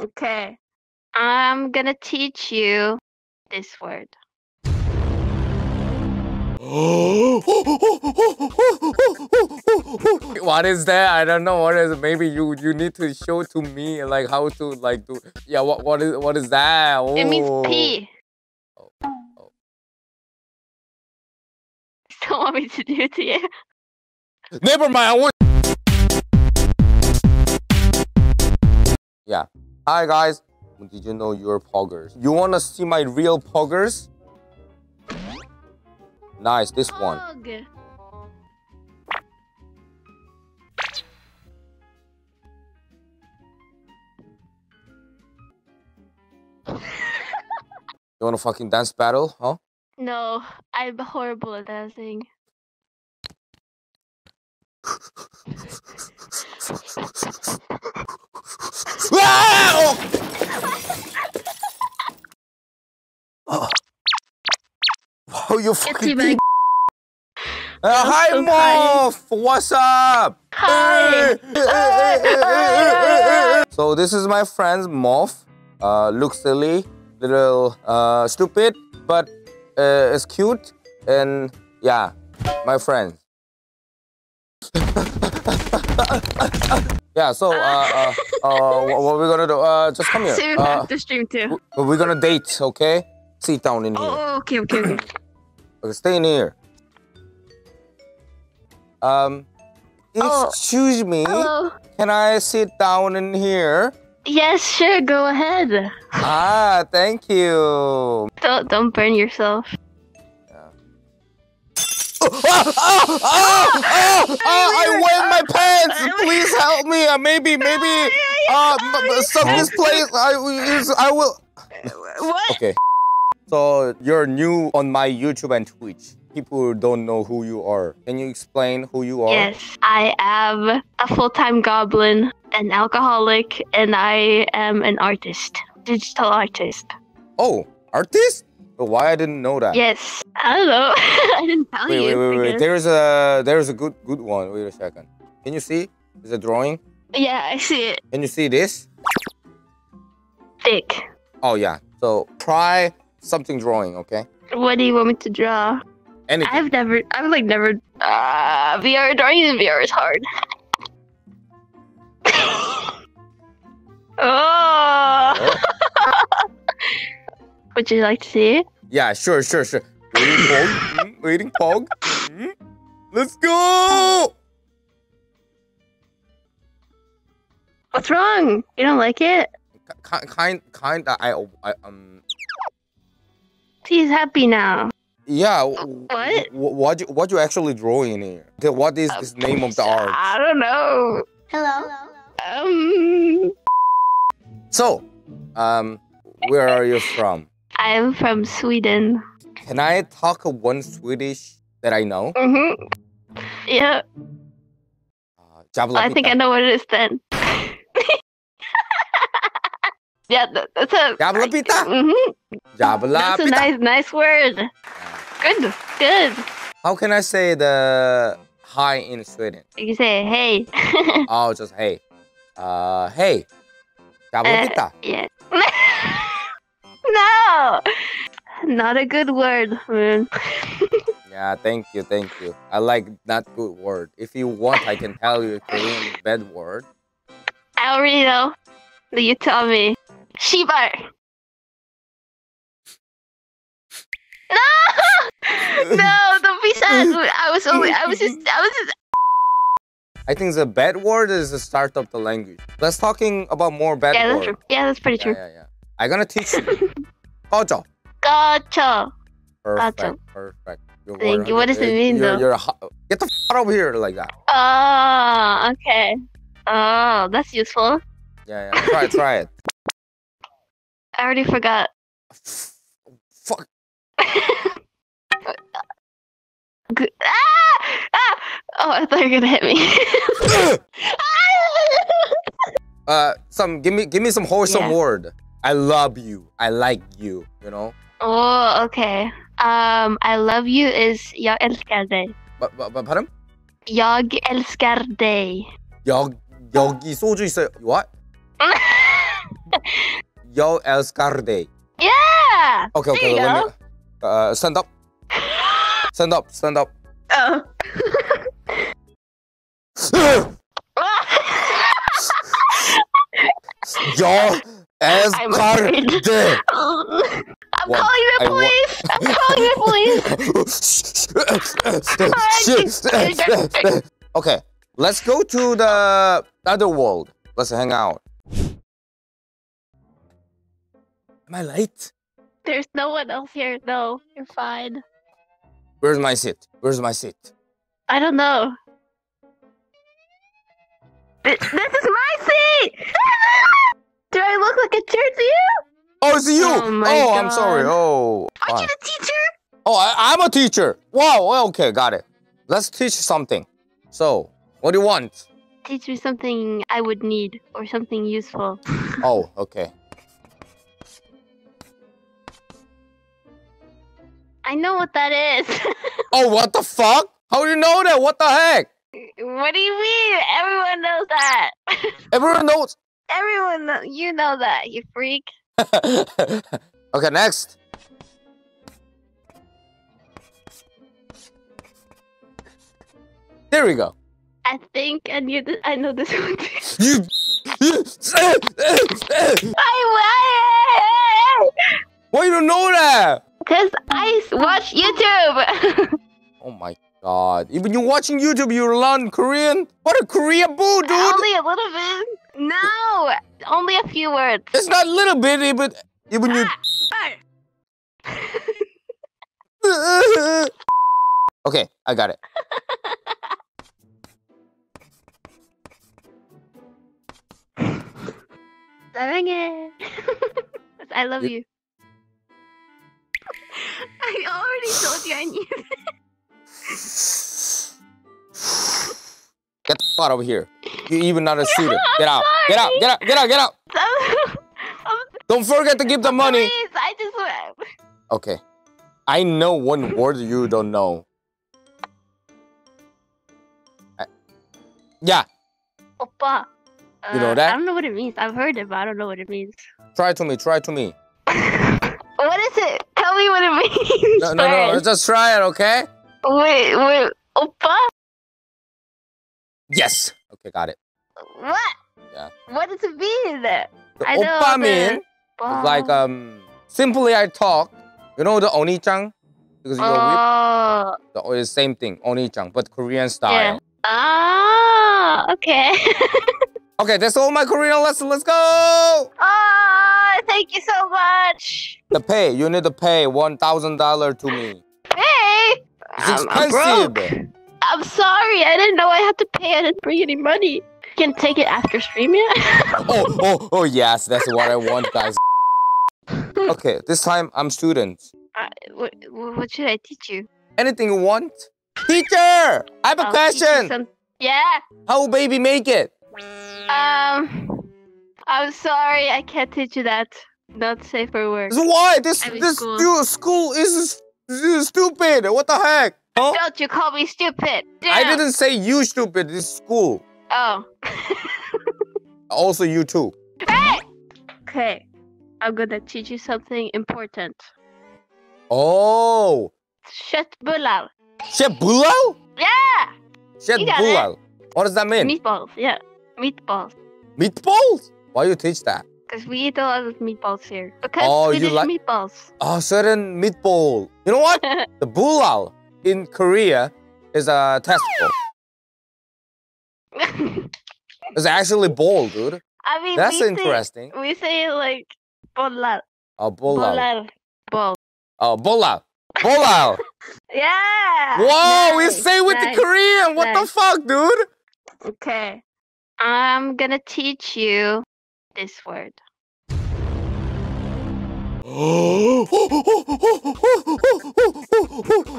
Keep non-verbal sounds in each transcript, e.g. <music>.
Okay. I'm gonna teach you this word. <gasps> what is that? I don't know what is it. Maybe you you need to show to me like how to like do yeah what what is what is that? Oh. It means oh. pee. Oh. Oh. Don't want me to do it to you. Never mind. I want yeah. Hi guys. Did you know you're poggers? You wanna see my real poggers? Nice, this one. You wanna fucking dance battle, huh? No, I'm horrible at dancing. Ah! Oh. Wow, you fucking. teabag. Uh, hi, so Moff. What's up? Hi. <laughs> so this is my friend Moff. Uh, looks silly, little uh, stupid, but uh, it's cute and yeah, my friend. <laughs> yeah. So uh, uh, uh, what, what we're gonna do? Uh, just come here. Soon Uh, after stream too. we're gonna date, okay? Sit down in here. Oh, okay, okay, okay. Okay, stay in here. Um, Oh. excuse me. Hello. Can I sit down in here? Yes, sure. Go ahead. Ah, thank you. Don't don't burn yourself. <laughs> Ah, ah, ah, ah, ah, I wet my pants. <laughs> Please help me. Uh, maybe, maybe. Uh, some misplaced. <laughs> I, will- I will. What? Okay. So you're new on my YouTube and Twitch. People don't know who you are. Can you explain who you are? Yes, I am a full-time goblin, an alcoholic, and I am an artist, digital artist. Oh, artist? Oh, Why I didn't know that? Yes. I don't know. <laughs> I didn't tell Wait, you. wait, wait, wait. There's a there's a good good one. Wait a second. Can you see? Is a drawing. Yeah, I see it. Can you see this? Dick. Oh yeah. So try something drawing, okay? What do you want me to draw? Anything. I've never, I've like never, uh, VR, drawing in VR is hard. <laughs> oh! <laughs> Would you like to see it? Yeah, sure, sure, sure. Waiting pog. Mm, waiting pog. Mm. Let's go. What's wrong? You don't like it? Kind, kind, kind. I, I, um. He's happy now. Yeah. What? What you, what you actually drawing in here? What is this name of the art? I don't know. Hello. Um, So, um, where are you from? I'm from Sweden. Can I talk one Swedish that I know? Mm-hmm. Yeah, Uh, I think I know what it is then. Yeah, that's a. Jabalapita? Mm-hmm. That's a nice, nice word. Good, good. How can I say the hi in Sweden? You say hey. <laughs> Oh, just hey. Uh, hey. Jabalapita. yeah. <laughs> no, not a good word, man. <laughs> Yeah, thank you, thank you. I like that good word. If you want, I can tell you a Korean bad word. I already know. You tell me. Shibar. No, no, don't be sad. I was only, I was just, I was just. I think the bad word is the start of the language. Let's talking about more bad Yeah, that's true. Yeah, that's pretty Yeah, true. yeah, yeah. I'm gonna teach you. <laughs> Kojo. Gotcha. Perfect, Gotcha. perfect. You're Thank you. What does it 100 mean, you're, though? You're get the f out over here like that. Oh, okay. Oh, that's useful. Yeah, yeah. Try it, try it. I already forgot. Fuck. <laughs> Good. Ah! Ah! Oh, I thought you were gonna hit me. <laughs> uh, some give me give me some wholesome Yeah. word. I love you. I like you. You know. oh, okay. Um, I love you is jag älskar dig. But but but pardon? Jag älskar dig. 여 여기 소주 있어요. What? <laughs> yo Elscarde. Yeah. Okay, There okay, let me uh, stand up. Stand up, stand up. Oh. <laughs> yo afraid. Elscarde. <laughs> I'm What? calling the police. I'm calling the police. <laughs> okay, let's go to the other world. Let's hang out. Am I late? There's no one else here. No, you're fine. Where's my seat? Where's my seat? I don't know. This, this is my seat. <laughs> Do I look like a jerk to you? Oh, it's you. Oh oh, I'm sorry. Oh, Aren't you the teacher? oh, I, I'm a teacher. Wow. Okay, got it. Let's teach something. So, what do you want? Teach me something I would need or something useful. Oh, okay. I know what that is. <laughs> Oh, what the fuck? How do you know that? What the heck? what do you mean? Everyone knows that. <laughs> Everyone knows. Everyone, know- you know that, you freak. <laughs> okay, next. There we go. I think I knew this. I know this one. too. You. I Why you don't know that? Because I s- watch YouTube. <laughs> Oh my god. Even you watching YouTube, you learn Korean? What a Korea boo, dude! Only a little bit. No, only a few words. It's not little bit, even even you. Ah, <laughs> okay, I got it. <laughs> 사랑해. I love you. <laughs> I already told you I knew. Get the out of here. You even not a student. <laughs> Get out. Get out. Get out. Get out. Get out. <laughs> Don't forget to give the money. Please, I just. Okay. I know one word you don't know. I- Yeah, Oppa. You know Uh, that? I don't know what it means. I've heard it, but I don't know what it means. try to me. Try to me. What is it? What it <laughs> means. No, no, no. first. Just try it, okay? Wait, wait. Oppa? Yes. Okay, got it. What? Yeah. What does it mean? The I oppa the- mean like um simply I talk. You know the oni-chan? Because you know Oh. the it's same thing, oni-chan, but Korean style. Yeah. Ah, okay. <laughs> Okay, that's all my Korean lesson. Let's go. Ah, thank you so much. The pay. You need to pay one thousand dollar to me. Hey, It's I'm, I'm broke. I'm sorry. I didn't know I had to pay. I didn't bring any money. You can take it after stream yet? <laughs> oh, oh, oh, yes, that's what I want, guys. <laughs> Okay, this time I'm student. uh, what, what should I teach you? Anything you want? Teacher, I have a I'll question. Yeah. How will baby make it? Um, I'm sorry. I can't teach you that. Not safe for work. Why? This I'm this school. stu- school is, is stupid. What the heck? Huh? Don't you call me stupid? I didn't say you stupid. This school. Oh. <laughs> Also you too. Hey! Okay. I'm gonna teach you something important. Oh, Shet bulal. Chef Bulal? Yeah! Chef You. Bulal. What does that mean? Meatballs. Yeah. Meatballs. Meatballs? Why you teach that? Because we eat a lot of meatballs here. Because Oh, you like- meatballs. Oh, certain meatball. You know what? <laughs> the bulal in Korea is a testicle. <laughs> It's actually ball, dude. I mean, That's we interesting. Say, we say like bolal. Oh, bulal. Bolal. Ball. Oh, bulal. Bulal. <laughs> Yeah! Whoa, we say with nice. the Korean. What the fuck, dude? Okay. I'm gonna teach you this word. <gasps>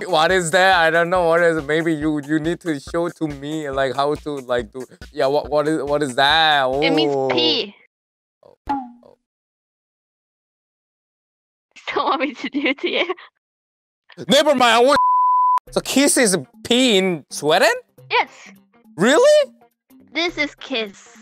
what is that? I don't know. What is it? Maybe you you need to show to me like how to like do. Yeah. What what is what is that? It means pee. Oh, oh. <laughs> Don't want me to do it to you. Never mind. I want. <laughs> So kiss is pee in Sweden? Yes. Really? This is kiss.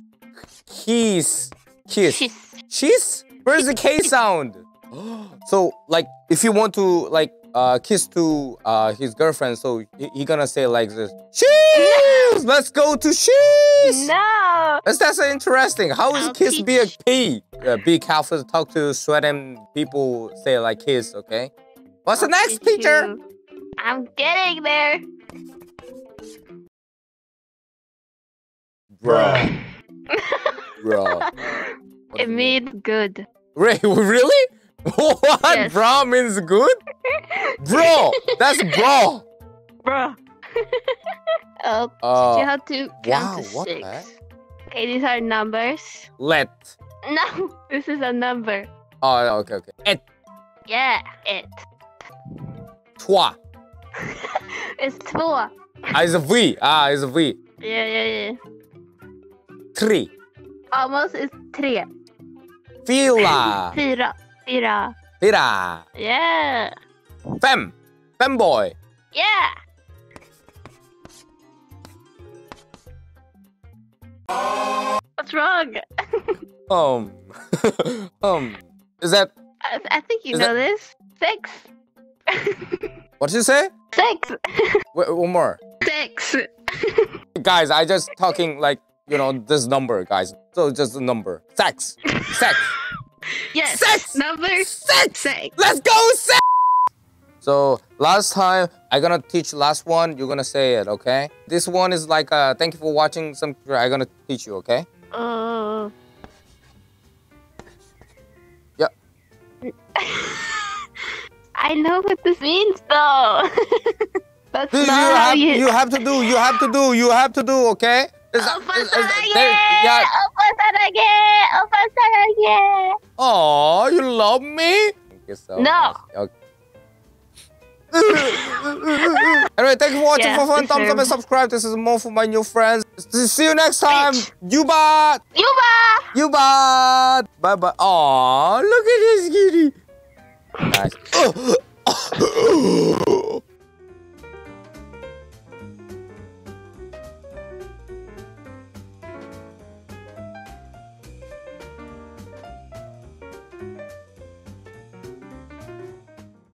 Kiss. Kiss. Kiss. Cheese? Where's the K sound? <gasps> so like if you want to like uh kiss to uh his girlfriend, so he, he gonna say like this. Cheese! <laughs> Let's go to cheese! No. That's that's interesting. How is I'll kiss be a P? teach. Uh, be careful to talk to sweating people say like kiss, okay? What's the I'll next teach teacher? you. I'm getting there. Bro. <laughs> Bro. <laughs> it means good. Ray, <laughs> really? What? Yes. Bro means good? Bro! That's bro! Bruh. <laughs> I'll teach Uh, you how to count wow, to six. Okay, these are numbers. let. No, this is a number. Oh, okay, okay. It. Yeah, it. toi. It's två. Ah, it's a V. Ah, it's a V. Yeah, yeah, yeah. Three. Almost is tre. Fila. Fyra. Fyra. Fira. Yeah. Fem. Femboy. Yeah. What's wrong? <laughs> Um. <laughs> um. Is that I, I think you know that- this. Six. <laughs> what did you say? Six. Wait, one more. Six. Guys, I just talking like you know this number, guys. So just a number. Sex. Sex. <laughs> Yes. Six. Number Sex. six. Let's go sex. So last time I gonna teach last one. You're gonna say it, okay? This one is like uh, thank you for watching. Some I gonna teach you, okay? Oh. Yeah. <laughs> I know what this means though. <laughs> That's This you not how have you. you have to do. You have to do. You have to do, okay? It's- Opa it's- it's- sarage! there- yeah. Opa sarage! Opa sarage! Oh, you love me? Thank you so No. much. Okay. <laughs> anyway, thank you for watching. Yeah, for fun, thumbs up and subscribe. This is more for my new friends. See you next time. Bitch. Yuba. Yuba! Yuba. Bye bye. Aw, look at this kitty. Nice. <laughs>